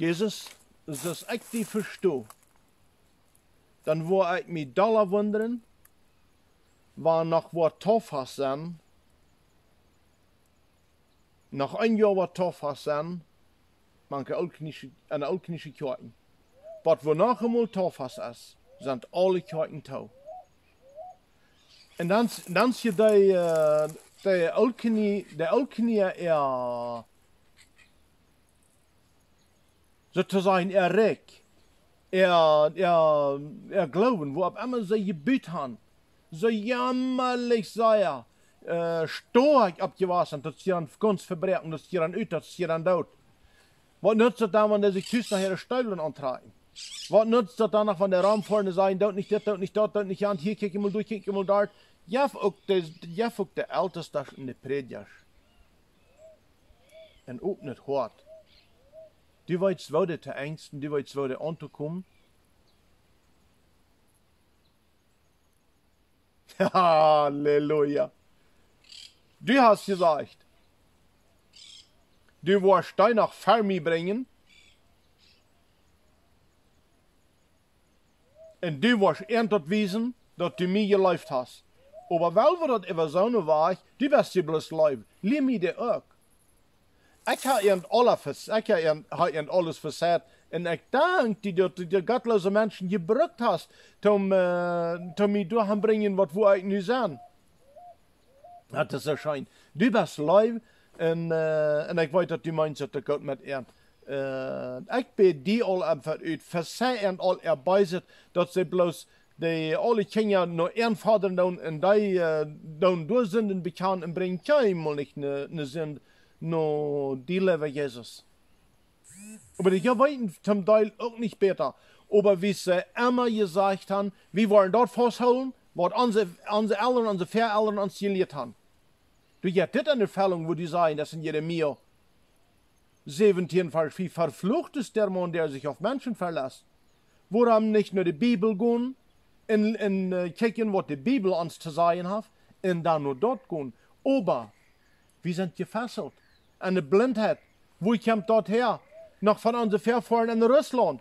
Jesus, als ik die verstoe, dan word ik me dollar wonderen, waar nog wat tof has zijn, nog een jaar wat tof has zijn, manche Altknische, een Altknische Kirchen. Wat we nog eenmaal tof has is, zijn alle Kirchen touw. En dan, dan zie je die, uh, de Altknie, de Altknie er, sozusagen er reck, er, er, er glauben, wo ab einmal sie gebüt haben, so jammerlich sei er, äh, stark abgewaschen, dass sie dann ganz verbrechen, dass sie dann ut, dass sie dann dort. Was nützt es dann, wenn der sich tüß nachher Steuern antreiben? Was nützt es dann noch, wenn der Raum vorne sein, dort nicht das, dort nicht dort, dort nicht an, hier kick mal durch, kick mal dort. Jaf ook de, jaf ook de älteste in de predikers. En ook niet hoort. Du weißt, wo te ängsten, du weißt, wo de. Halleluja. Du hast gesagt, du wirst dein nach Fermi bringen. Und du wirst endlich wiesen, dass du mir gelebt hast. Aber weil wir das immer so war, du wirst dir bloß leben. Lehr mir dir auch. Ich habe ihnen alles, ich habe ihnen alles versagt. Und ich danke dir, dass du die gottlose Menschen gebrückt hast, um, äh, um mich durchzubringen, was wir eigentlich sind. Das ist so schön. Du bist live und, äh, und ich weiß, dass du meinst, dass Gott mit ihr. Äh, ich bin die all einfach uit, versehen all erbeiset, dass sie bloß die alle Kinder nur ihren Vater down und die äh, down durch sind bekannt und bringen keinmal nicht eine ne Sinn, nur die leben Jesus. Aber die weiten zum Teil auch nicht besser. Aber wie sie immer gesagt haben, wir wollen dort festhalten, was unsere, unsere Eltern, unsere Vereltern uns gelehrt haben. Du hast das eine Fällung, wo die sagen, das in Jeremia 17, Vers 4, verflucht ist der Mann, der sich auf Menschen verlässt. Woran nicht nur die Bibel gehen, und, und uh, kijken wat de Bibel ons te zeggen heeft, en dan nur dort gehen. Aber wir sind gefesselt. Eine Blindheit. Wo kommt dort her? Noch von unseren Vorfahren in Russland.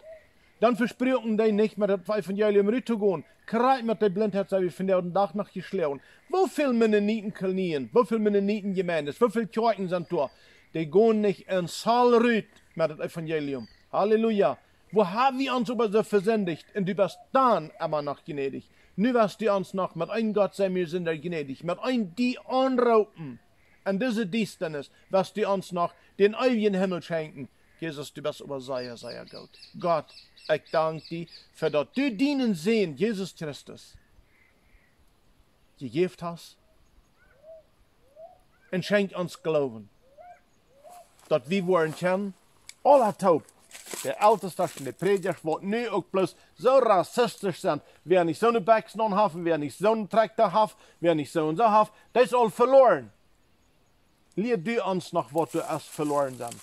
Dann versprechen die nicht mehr das Evangelium rüberzugehen. Kreis mit der Blindheit, sei wir von der Tag nach geschlagen. Wo viele Mennoniten Kolonien, wo viele Mennoniten Gemeindes, wo viele Kirchen sind da? Die gehen nicht in Saal rüt mit dem Evangelium. Halleluja. Wo haben wir uns aber so versündigt und du bist dann immer noch gnädig. Nu wirst du uns noch mit ein Gott sei mir sind gnädig, mit ein die anraupen. Und diese Dienstnis wirst du uns noch den ewigen Himmel schenken. Jesus, du bist aber sehr, sehr gut. Gott, ich danke dir, für dass du dienen sehen, Jesus Christus, gegeben hast. Und schenk uns Glauben, dass wir wollen kennen, aller taub, der älteste von den Predigers, wat nu ook plus zo racistisch zijn. Wer nicht so eine Backsnon haben, wer nicht so einen Traktor hat, wer nicht so und so hat, das ist all verloren. Leer du uns noch, was du erst verloren sind.